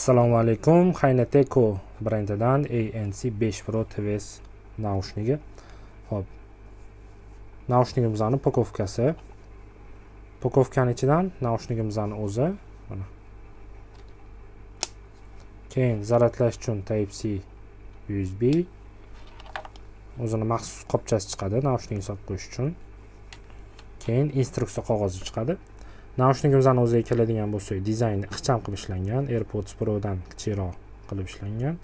assalomu alaykum haynateko brendidan anc 5 pro tvs naushnigi ho'p naushnigimizni pakovkasi upakovkani ichidan naushnigimizni o'zi mana. Keyin zaryadlash uchun type c usb o'zini maxsus qopchasi chiqadi naushnikni solib qo'yish uchun. Keyin instruksiya qog'ozi chiqadi. Naushnikimizni o'ziga keladigan bo'lsak dizayni ixcham qilib ishlangan airpods prodan kichikroq qilib ishlangan.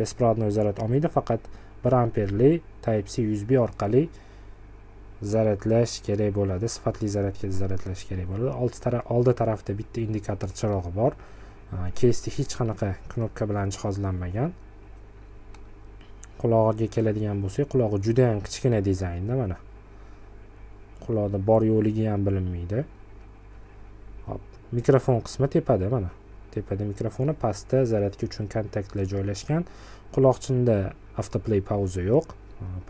Беспроводной zaryad olmaydi faqat bir amperli type c usb orqali zaryadlash kerak bo'ladi sifatli zaryadga zaryadlash kerak bo'ladi. Oldi tarafda bitta indikator chirog'i bor. Kesda hech qanaqa knopka bilan jihozlanmagan. Qulog'iga keladigan bo'lsak qulog'i juda yam kichkina dizaynda mana. Quloqda bor yo'qligi ham bilinmaydi. Hop. Mikrofon qismi tepada mana. Tepada mikrofoni pastda zaryadka uchun kontaktlar joylashgan. Quloqchinda avtoplay pauza yo'q.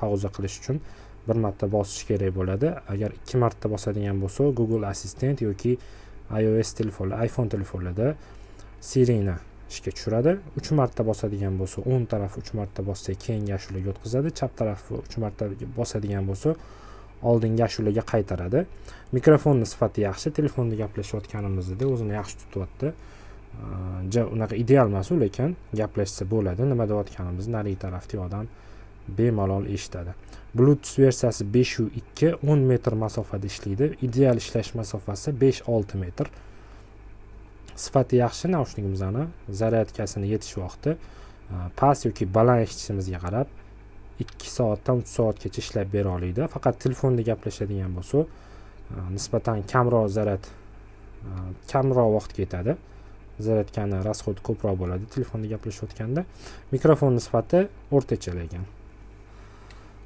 Pauza qilish uchun bir marta bosish kerak bo'ladi. Agar ikki marta bosadigan bo'lsa google assistent yoki ios telefonlar iphone telefonlarda sirena ishga tushiradi. Uch marta bosadigan bo'lsa o'ng taraf uch marta bossa keyingi ashulaga o'tkazadi chap tarafi uch marta bosadigan bo'lsa oldingi ashulaga qaytaradi. Mikrofonni sifati yaxshi telefonda gaplashayotganimizda o'zini yaxshi tutyapti. Unaqa ideal emas u lekin gaplashsa bo'ladi nima deyotganimizni narigi tarafdagi odam bemalol eshitadi. Bluetooth versiyasi besh yu ikki o'n metr masofada ishlaydi. Ideal ishlash masofasi besh olti metr. Sifati yaxshi naushnikimizni zaryadkasini yetish vaqti. Past yoki baland eshitishimizga qarab ikki soatdan uch soatgacha ishlab bera oladi faqat telefonda gaplashadigan bo'lsa e, nisbatan kamroq zaryad e, kamroq vaqt ketadi zaryadkani расход ko'proq bo'ladi telefonda gaplashayotganda. Mikrofon sifati o'rtacha lekin.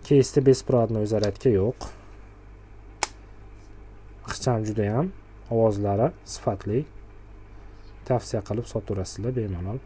Kesda беспроводной zaryadka yo'q. Ixcham judayam ovozlari sifatli. Tavsiya qilib sotaverasizlar bemalol.